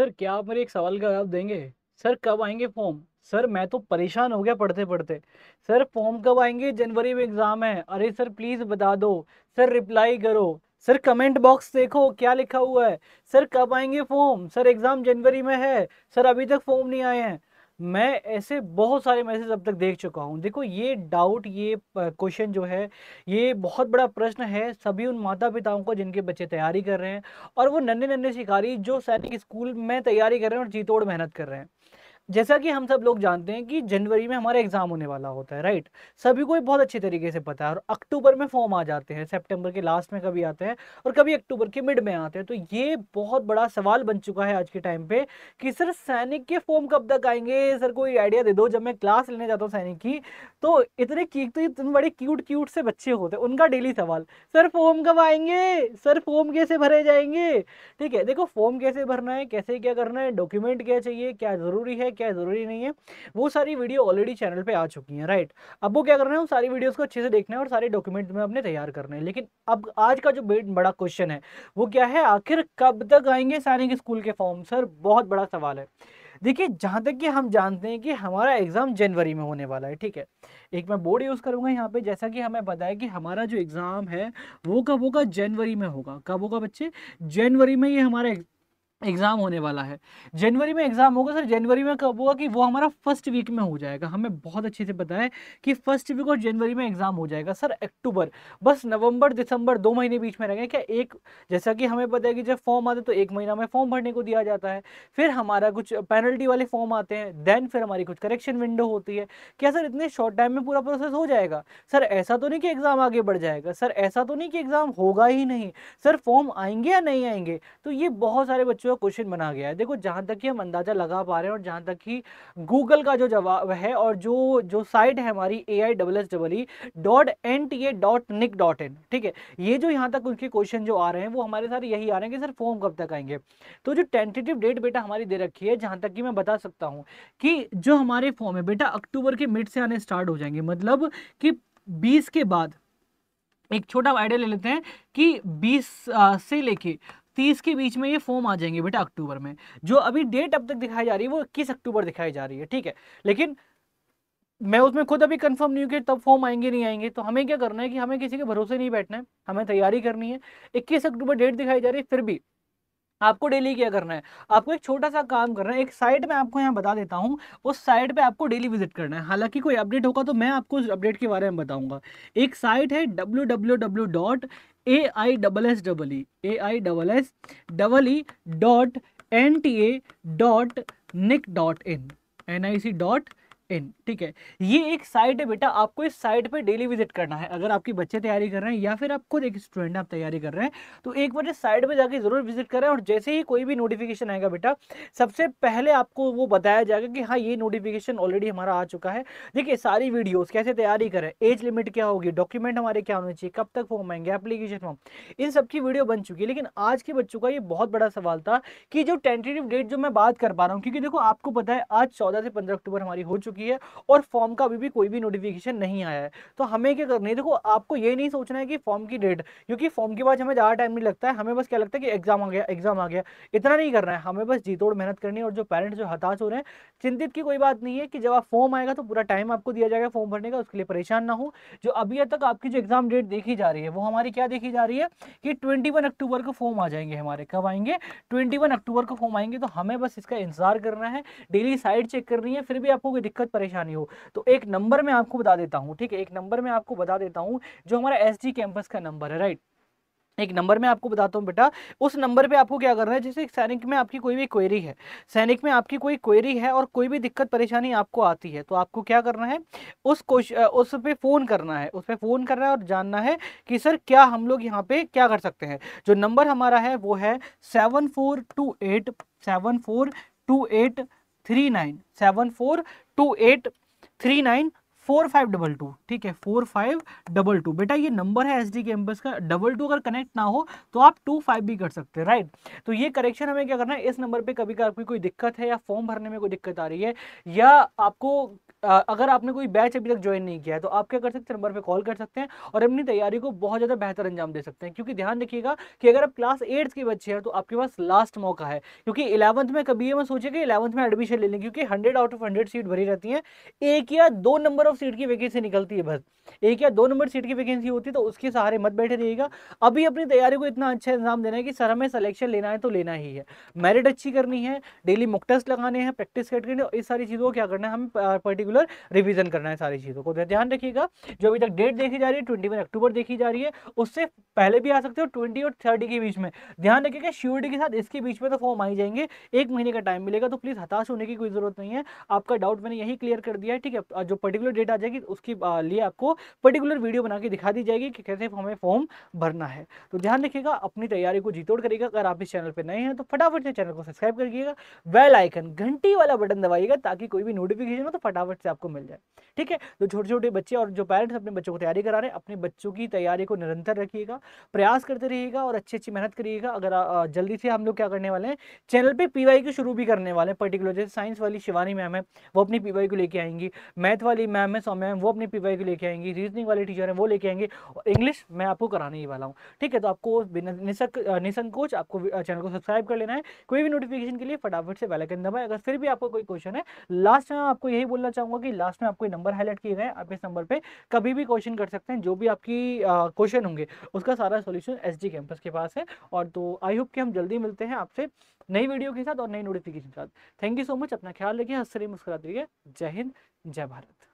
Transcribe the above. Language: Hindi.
सर, क्या आप मेरे एक सवाल का जवाब देंगे? सर, कब आएँगे फॉर्म सर, मैं तो परेशान हो गया पढ़ते पढ़ते सर फॉर्म कब आएँगे? जनवरी में एग्ज़ाम है। अरे सर प्लीज़ बता दो। सर रिप्लाई करो। सर कमेंट बॉक्स देखो, क्या लिखा हुआ है? सर, कब आएँगे फॉर्म सर एग्ज़ाम जनवरी में है। सर, अभी तक फॉर्म नहीं आए हैं। मैं ऐसे बहुत सारे मैसेज अब तक देख चुका हूँ। देखो, ये डाउट ये क्वेश्चन जो है, ये बहुत बड़ा प्रश्न है सभी उन माता पिताओं को जिनके बच्चे तैयारी कर रहे हैं और वो नन्हे नन्हे शिकारी जो सैनिक स्कूल में तैयारी कर रहे हैं और जीतोड़ मेहनत कर रहे हैं। जैसा कि हम सब लोग जानते हैं कि जनवरी में हमारा एग्ज़ाम होने वाला होता है राइट सभी को बहुत अच्छी तरीके से पता है और अक्टूबर में फॉर्म आ जाते हैं सेप्टेम्बर के लास्ट में कभी आते हैं और कभी अक्टूबर के मिड में आते हैं। तो ये बहुत बड़ा सवाल बन चुका है आज के टाइम पे कि सर सैनिक के फॉर्म कब तक आएँगे? सर कोई आइडिया दे दो, जब मैं क्लास लेने जाता हूँ सैनिक की तो इतने तो इतने बड़े क्यूट क्यूट से बच्चे होते हैं, उनका डेली सवाल, सर फॉर्म कब आएँगे? सर फॉर्म कैसे भरे जाएँगे? ठीक है, देखो फॉर्म कैसे भरना है, कैसे क्या करना है डॉक्यूमेंट क्या चाहिए, क्या ज़रूरी है क्या ज़रूरी नहीं है। वो सारी वीडियो ऑलरेडी चैनल पे आ चुकी हैं राइट अब वो क्या करना है वो सारी वीडियोस को अच्छे से देखना है और सारे डॉक्यूमेंट में अपने तैयार करने हैं। लेकिन अब आज का जो बड़ा क्वेश्चन है, वो क्या है, आखिर कब तक आएँगे सैनिक स्कूल के फॉर्म सर बहुत बड़ा सवाल है। देखिए, जहाँ तक कि हम जानते हैं कि हमारा एग्ज़ाम जनवरी में होने वाला है, ठीक है? एक मैं बोर्ड यूज़ करूँगा यहाँ पे, जैसा कि हमें है कि हमारा जो एग्ज़ाम है, वो कब होगा? जनवरी में होगा। कब होगा बच्चे? जनवरी में ये हमारा एग्ज़ाम होने वाला है। जनवरी में एग्ज़ाम होगा, सर। जनवरी में कब होगा कि वो हमारा फ़र्स्ट वीक में हो जाएगा। हमें बहुत अच्छे से पता है कि फ़र्स्ट वीक और जनवरी में एग्ज़ाम हो जाएगा, सर, अक्टूबर। बस नवंबर, दिसंबर दो महीने बीच में रहेंगे क्या एक, जैसा कि हमें पता है कि जब फॉर्म आते तो एक महीना में फॉर्म भरने को दिया जाता है। फिर हमारा कुछ पेनल्टी वाले फॉर्म आते हैं देन फिर हमारी कुछ करेक्शन विंडो होती है। क्या, सर, इतने शॉर्ट टाइम में पूरा प्रोसेस हो जाएगा? सर, ऐसा तो नहीं कि एग्ज़ाम आगे बढ़ जाएगा। सर, ऐसा तो नहीं कि एग्ज़ाम होगा ही नहीं। सर फॉर्म आएँगे या नहीं आएँगे? तो ये बहुत सारे बच्चों का क्वेश्चन बना गया है। देखो, जहाँ तक कि हम अंदाज़ा लगा पा रहे हैं और जहाँ तक कि गूगल का जो जवाब है और जो जो साइट है हमारी A I double S double E dot N T A dot nic dot in ठीक है? ये जो यहाँ तक उनके क्वेश्चन जो आ रहे हैं, वो हमारे सारे यही आ रहे हैं कि सर फॉर्म कब तक आएँगे? तो जो टेंटेटिव डेट बेटा हमारी दे रखी है, जहाँ तक कि मैं बता सकता हूँ कि जो हमारे फॉर्म है, बेटा अक्टूबर के मिड से आने स्टार्ट हो जाएँगे। मतलब कि बीस के बाद, एक छोटा आइडिया ले लेते हैं कि 20 से लेके तीस के बीच में ये फॉर्म आ जाएँगे बेटा अक्टूबर में। जो अभी डेट अब तक दिखाई जा रही है, वो इक्कीस अक्टूबर दिखाई जा रही है, ठीक है? लेकिन मैं उसमें खुद अभी कंफर्म नहीं हूँ कि तब फॉर्म आएँगे, नहीं आएँगे। तो हमें क्या करना है कि हमें किसी के भरोसे नहीं बैठना है, हमें तैयारी करनी है। इक्कीस अक्टूबर डेट दिखाई जा रही है, फिर भी आपको डेली क्या करना है? आपको एक छोटा सा काम करना है, एक साइट में आपको यहाँ बता देता हूँ, उस साइट पे आपको डेली विज़िट करना है। हालाँकि कोई अपडेट होगा तो मैं आपको उस अपडेट के बारे में बताऊँगा। एक साइट है W W W dot A I double S double E A I double S double E dot N T A dot nic dot in N I C dot in, ठीक है? ये एक साइट है बेटा, आपको इस साइट पे डेली विज़िट करना है। अगर आपके बच्चे तैयारी कर रहे हैं या फिर आप खुद एक स्टूडेंट आप तैयारी कर रहे हैं तो एक बार इस साइट पे जाके ज़रूर विज़िट करें और जैसे ही कोई भी नोटिफिकेशन आएगा बेटा, सबसे पहले आपको वो बताया जाएगा कि हाँ ये नोटिफिकेशन ऑलरेडी हमारा आ चुका है। देखिए, सारी वीडियोज़ कैसे तैयारी करें एज लिमिट क्या होगी डॉक्यूमेंट हमारे क्या होने चाहिए, कब तक फॉर्म आएँगे एप्लीकेशन फॉर्म इन सबकी वीडियो बन चुकी है। लेकिन आज के बच्चों का ये बहुत बड़ा सवाल था कि जो टेंटेटिव डेट जो मैं बात कर पा रहा हूँ, क्योंकि देखो, आपको पता है, आज चौदह से पंद्रह अक्टूबर हमारी हो चुकी है और फॉर्म का अभी भी कोई भी नोटिफिकेशन नहीं आया है। तो हमें क्या करना है? देखो, आपको ये नहीं सोचना है कि फॉर्म की डेट क्योंकि फॉर्म के बाद हमें ज़्यादा टाइम नहीं लगता है। हमें बस क्या लगता है कि एग्ज़ाम आ गया एग्ज़ाम आ गया। इतना नहीं करना है। हमें बस जी तोड़ मेहनत करनी है और जो पेरेंट्स जो हताश हो रहे हैं, चिंतित की कोई बात नहीं है कि जब आप फॉर्म आएगा तो पूरा टाइम आपको दिया जाएगा फॉर्म भरने का, उसके लिए परेशान ना हो। जो अभी तक आपकी जो एग्ज़ाम डेट देखी जा रही है, वो हमारी क्या देखी जा रही है कि ट्वेंटी अक्टूबर को फॉर्म आ जाएँगे हमारे। कब आएँगे? ट्वेंटी अक्टूबर को फॉर्म आएँगे तो हमें बस इसका इंतज़ार करना है। डेली साइड चेक करनी है, फिर भी आपको कोई दिक्कत परेशानी हो। तो एक नंबर मैं आपको बता देता हूँ, ठीक है? एक नंबर मैं आपको बता देता हूँ, जो हमारा एस कैंपस का नंबर है राइट एक नंबर में आपको बताता हूँ बेटा, उस नंबर पे आपको क्या करना है, जैसे सैनिक में आपकी कोई भी क्वेरी है, सैनिक में आपकी कोई क्वेरी है और कोई भी दिक्कत, परेशानी आपको आती है तो आपको क्या करना है, उस उस पे फ़ोन करना है, उस पर फ़ोन करना है और जानना है कि सर क्या हम लोग यहाँ पे क्या कर सकते हैं। जो नंबर हमारा है वो है seven four two eight seven four two eight three nine seven four two eight three nine four five double two ठीक है फोर फाइव डबल टू बेटा ये नंबर है एस डी कैंपस का डबल टू अगर कनेक्ट ना हो तो आप टू फाइव भी कर सकते हैं राइट तो ये करेक्शन हमें क्या करना है इस नंबर पे कभी कभी कोई दिक्कत है या फॉर्म भरने में कोई दिक्कत आ रही है या आपको अगर आपने कोई बैच अभी तक ज्वाइन नहीं किया है तो आप क्या कर सकते हैं, नंबर पे कॉल कर सकते हैं और अपनी तैयारी को बहुत ज़्यादा बेहतर अंजाम दे सकते हैं। क्योंकि ध्यान रखिएगा कि अगर आप क्लास एट्थ के बच्चे हैं तो आपके पास लास्ट मौका है। क्योंकि इलेवंथ में कभी ये सोचे कि इलेवंथ में एडमिशन ले लें, क्योंकि hundred out of hundred seat भरी रहती है। एक या दो नंबर ऑफ़ सीट की वैकेंसी निकलती है बस। एक या दो नंबर सीट की वैकेंसी होती है तो उसके सहारे मत बैठे रहिएगा। अभी अपनी तैयारी को इतना अच्छा इंजाम देना है कि सर हमें सिलेक्शन लेना है तो लेना ही है। मेरिट अच्छी करनी है डेली मुक टेस्ट लगाने हैं प्रैक्टिस करनी है इस सारी चीज़ों को क्या करना है, हमें पर्टिकुलर रिविजन करना है सारी चीज़ों को। ध्यान रखिएगा, जो अभी तक डेट देखी जा रही है ट्वेंटी अक्टूबर देखी जा रही है, उससे पहले भी आ सकते हो ट्वेंटी और थर्टी के बीच में। ध्यान रखिएगा श्योरिटी के साथ इसके बीच में तो फॉर्म आई जाएँगे, एक महीने का टाइम मिलेगा तो प्लीज़ हताश होने की कोई ज़रूरत नहीं है। आपका डाउट मैंने यही क्लियर कर दिया है, ठीक है? जो पर्टिकुलर डेट आ जाएगी, उसके लिए आपको पर्टिकुलर वीडियो बना के दिखा दी जाएगी कि कैसे हमें फॉर्म भरना है। तो ध्यान रखिएगा, अपनी तैयारी को जीतोड़ करेगा अगर आप इस चैनल पर नए हैं तो फटाफट से चैनल को सब्सक्राइब करिएगा वेल आइकन घंटी वाला बटन दबाइएगा, ताकि कोई भी नोटिफिकेशन हो तो फटाफट से आपको मिल जाए। ठीक है? तो छोटे छोटे बच्चे और जो पेरेंट्स अपने बच्चों को तैयारी करा रहे हैं, अपने बच्चों की तैयारी को निरंतर रखिएगा, प्रयास करते रहिएगा और अच्छी अच्छी मेहनत करिएगा। अगर जल्दी से हम लोग क्या करने वाले हैं, चैनल पे पीवाई की शुरू भी करने वाले हैं। पर्टिकुलर जैसे साइंस वाली शिवानी मैम है, वो अपनी पीवाई को लेके आएँगी। मैथ वाली मैम है, सौम्या मैम, वो अपनी पीवाई को लेके आएँगी। रीजनिंग वाले टीचर हैं, वो लेके आएँगे। और इंग्लिश मैं आपको कराने ही वाला हूँ। ठीक है? तो आपको निसंकोच आपको चैनल को सब्सक्राइब कर लेना है। कोई भी नोटिफिकेशन के लिए फटाफट से बेलाइकन दबाए। अगर फिर भी आपको कोई क्वेश्चन है लास्ट में आपको यही बोलना चाहूँगा कि लास्ट में आपको नंबर हाईलाइट किए गए आप इस नंबर पर कभी भी क्वेश्चन कर सकते हैं, जो भी आपकी क्वेश्चन होंगे, उसका सारा सोल्यूशन एस कैंपस के पास है। और तो आई होप कि हम जल्दी मिलते हैं आपसे नई वीडियो के साथ और नई नोटिफिकेशन के साथ। थैंक यू सो मच अपना ख्याल रखिए हंस रही मुस्कुराते जय हिंद, जय भारत।